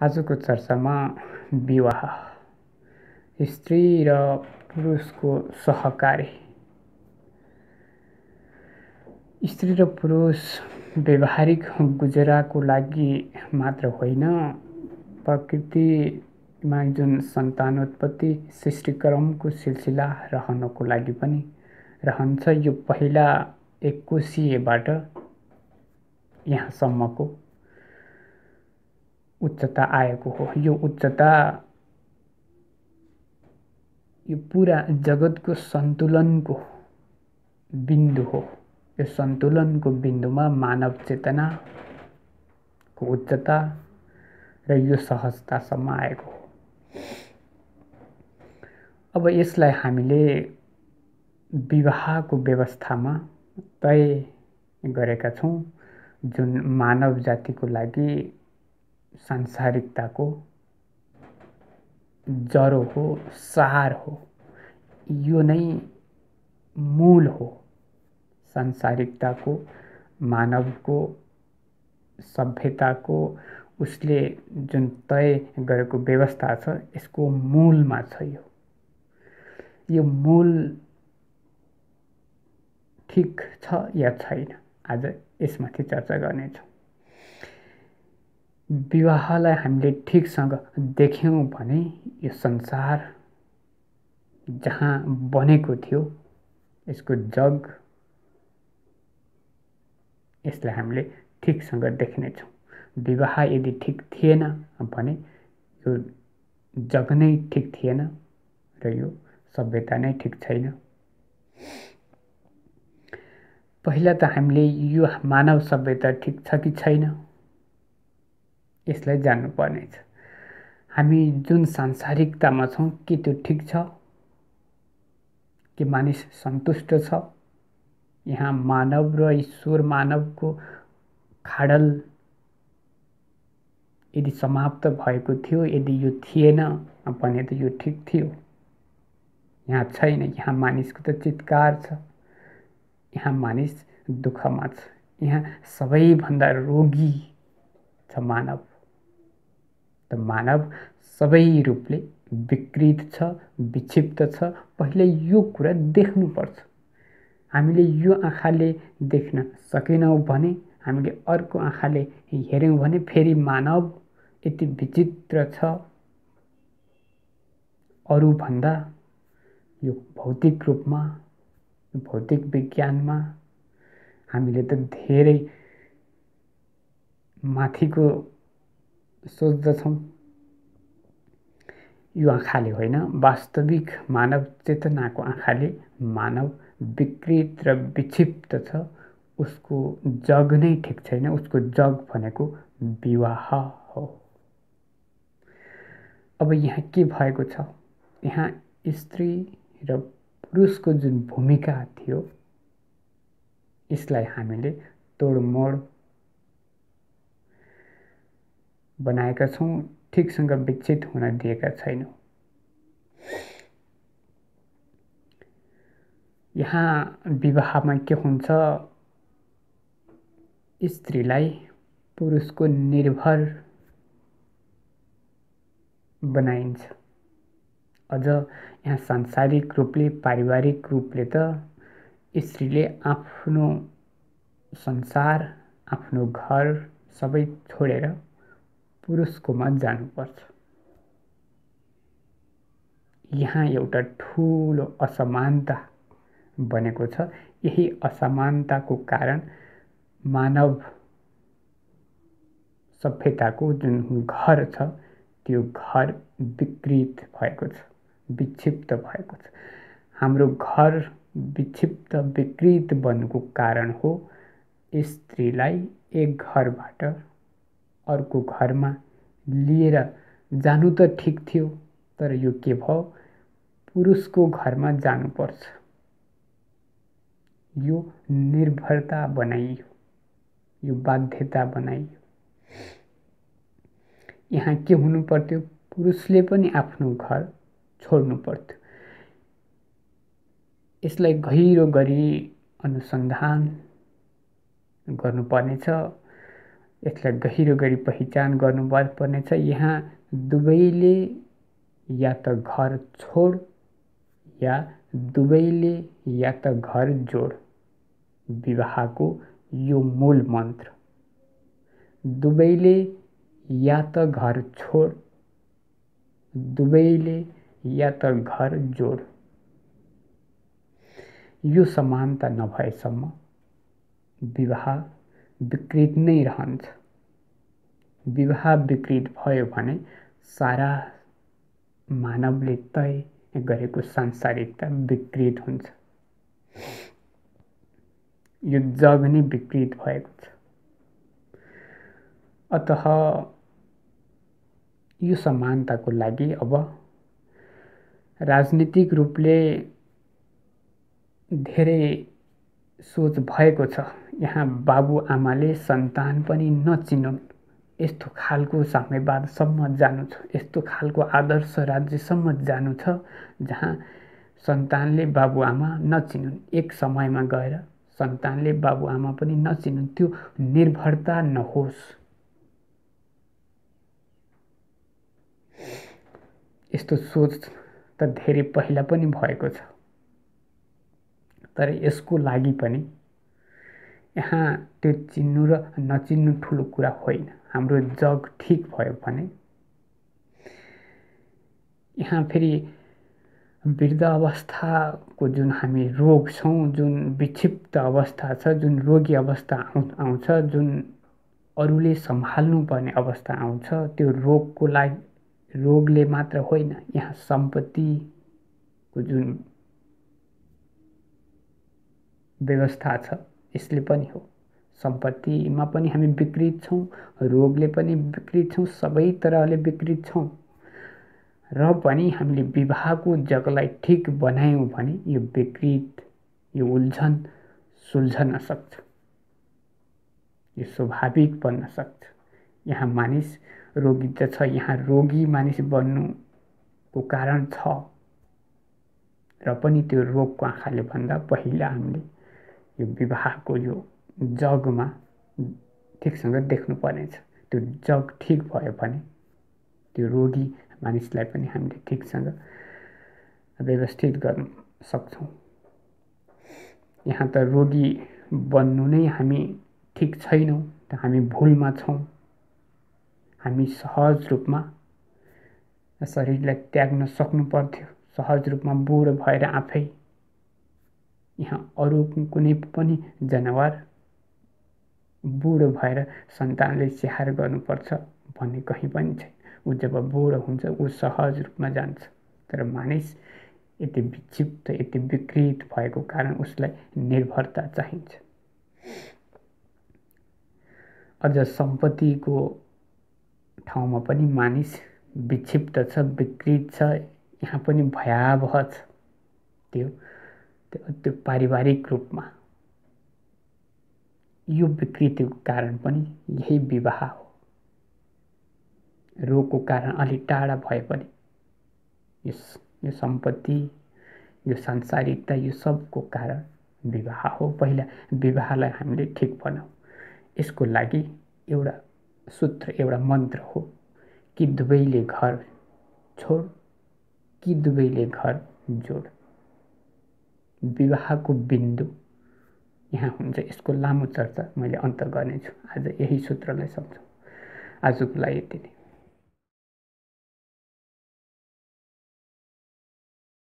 आजको चर्चामा विवाह स्त्री र पुरुषको सहकार्य स्त्री र पुरुष व्यावहारिक गुजराको लागि मात्र होइन प्रकृतिमा जुन सन्तानोत्पत्ति सृष्टिक्रमको सिलसिला रहनको लागि पनि रहन्छ यो पहिला एककोशीयबाट यहाँसम्मको उच्चता आएको हो यो उच्चता यो पुरा जगतको सन्तुलनको बिन्दु हो यो सन्तुलनको बिन्दुमा मानव चेतनाको उच्चता र यो सहजतासम्म आएको हो अब यसलाई हामीले विवाहको व्यवस्थामा तय गरेका छौँ जुन मानव जातिको लागि सांसारिकताको जरो हो सार हो यो नै मूल हो। सांसारिकताको मानवको सभ्यताको उसले जुन तय गरेको व्यवस्था छ यसको मूलमा छ यो। यो मूल ठिक छ या छैन? आज यसमाथि चर्चा गर्नेछौँ। विवाहलाई हामीले ठिकसँग देख्यौँ भने यो संसार जहाँ बनेको थियो यसको जग यसलाई हामीले ठिकसँग देख्नेछौँ विवाह यदि ठिक थिएन भने यो जग नै ठिक थिएन र यो सभ्यता नै ठिक छैन। पहिला त हामीले यो मानव सभ्यता ठिक छ कि छैन? यसलाई जान्नुपर्ने छ हामी जुन सांसारिकतामा छौँ के त्यो ठिक छ? के मानिस सन्तुष्ट छ? यहाँ मानव र ईश्वर मानवको खाडल यदि समाप्त भएको थियो यदि यो थिएन भने त यो ठिक थियो। यहाँ छैन यहाँ मानिसको त चितकार छ। यहाँ मानिस दुःखमा छ। यहाँ सबैभन्दा रोगी छ मानव। त मानव सबै रूपले विकृत छ विक्षिप्त छ। पहिले यो कुरा देख्नुपर्छ हामीले यो आँखाले देख्न सकेनौँ भने हामीले अर्को आँखाले हेऱ्यौँ भने फेरि मानव यति विचित्र छ। अरूभन्दा यो भौतिक रूपमा भौतिक विज्ञानमा हामीले त धेरै माथिको सोच्दछौँ यो आँखाले होइन वास्तविक मानव चेतनाको आँखाले मानव विकृत र विक्षिप्त छ। उसको जग नै ठिक छैन उसको जग भनेको विवाह हो। अब यहाँ के भएको छ? यहाँ स्त्री र पुरुषको जुन भूमिका थियो यसलाई हामीले तोडमोड बनाएका छौँ ठिकसँग विकसित हुन दिएका छैनौँ। यहाँ विवाहमा के हुन्छ? स्त्रीलाई पुरुषको निर्भर बनाइन्छ। अझ यहाँ सांसारिक रूपले पारिवारिक रूपले त स्त्रीले आफ्नो संसार आफ्नो घर सबै छोडेर पुरुषकोमा जानुपर्छ। यहाँ एउटा ठुलो असमानता बनेको छ। यही असमानताको कारण मानव सभ्यताको जुन घर छ त्यो घर विकृत भएको छ विक्षिप्त भएको छ। हाम्रो घर विक्षिप्त विकृत बन्नुको कारण हो स्त्रीलाई एक घरबाट अर्को घरमा लिएर जानु त ठिक थियो तर यो के भयो? पुरुषको घरमा जानुपर्छ। यो निर्भरता बनाइयो यो बाध्यता बनाइयो। यहाँ के हुनु पर्थ्यो पुरुषले पनि आफ्नो घर छोड्नु पर्थ्यो। यसलाई गहिरो गरी अनुसन्धान गर्नुपर्नेछ। यसलाई गहिरो गरी पहिचान गर्नुपर्नेछ यहाँ दुवैले या त घर छोड या दुवैले या त घर जोड। विवाहको यो मूल मन्त्र। दुवैले या त घर छोड। दुवैले या त घर जोड। यो समानता नभएसम्म विवाह विकृत नै रहन्छ। विवाह विकृत भयो भने सारा मानवले तय गरेको सांसारिकता विकृत हुन्छ। यो जग नै विकृत भएको छ। अत यो समानताको लागि अब राजनीतिक रूपले धेरै सोच भएको छ। यहाँ बाबुआमाले सन्तान पनि नचिनुन्। यस्तो खालको साम्यवादसम्म जानु छ यस्तो खालको आदर्श राज्यसम्म जानु छ जहाँ सन्तानले बाबुआमा नचिनुन्। एक समयमा गएर सन्तानले बाबुआमा पनि नचिनुन् त्यो निर्भरता नहोस्। यस्तो सोच त धेरै पहिला पनि भएको छ तर यसको लागि पनि यहाँ त्यो चिन्नु र नचिन्नु ठुलो कुरा होइन। हाम्रो जग ठिक भयो भने। यहाँ फेरि वृद्ध अवस्थाको जुन हामी रोग छौँ जुन विक्षिप्त अवस्था छ जुन रोगी अवस्था आउँछ जुन अरूले सम्हाल्नुपर्ने अवस्था आउँछ त्यो रोगको लागि रोगले मात्र होइन यहाँ सम्पत्तिको जुन व्यवस्था छ। यसले पनि हो। सम्पत्तिमा पनि हामी विकृत छौँ रोगले पनि विकृत छौँ सबै तरहले विकृत छौँ। र पनि हामीले विवाहको जगलाई ठिक बनायौँ भने यो विकृत यो उल्झन सुल्झन सक्छ यो स्वाभाविक बन्न सक्छ। यहाँ मानिस रोगी त छ यहाँ रोगी मानिस बन्नुको कारण छ। र पनि त्यो रोगको आँखाले भन्दा पहिला हामीले यो विवाहको यो जगमा ठिकसँग देख्नु पर्नेछ त्यो जग ठिक भयो भने त्यो रोगी मानिसलाई पनि हामीले ठिकसँग व्यवस्थित गर्न सक्छौँ। यहाँ त रोगी बन्नु नै हामी ठिक छैनौँ त हामी भुलमा छौँ। हामी सहज रूपमा शरीरलाई त्याग्न सक्नु पर्थ्यो। सहज रूपमा बुढो भएर आफै यहाँ अरू कुनै पनि जनावर बुढो भएर सन्तानले स्याहार गर्नुपर्छ भन्ने कहीँ पनि छैन। ऊ जब बुढो हुन्छ ऊ सहज रूपमा जान्छ। तर मानिस यति विक्षिप्त यति विकृत भएको कारण उसलाई निर्भरता चाहिन्छ। अझ सम्पत्तिको ठाउँमा पनि मानिस विक्षिप्त छ विकृत छ यहाँ पनि भयावह छ। त्यो त्यो पारिवारिक रूपमा यो विकृतिको कारण पनि यही विवाह हो। रोगको कारण अलिक टाढा भए पनि यस यो सम्पत्ति यो सांसारिकता यो सबको कारण विवाह हो। पहिला विवाहलाई हामीले ठिक बनाऊ यसको लागि एउटा सूत्र एउटा मन्त्र हो कि दुवैले घर छोड कि दुवैले घर जोड। विवाहको बिन्दु। यहाँ हुन्छ यसको लामो चर्चा मैले अन्त गर्नेछु। आज यही सूत्रलाई सम्झौँ। आजको लागि यति नै।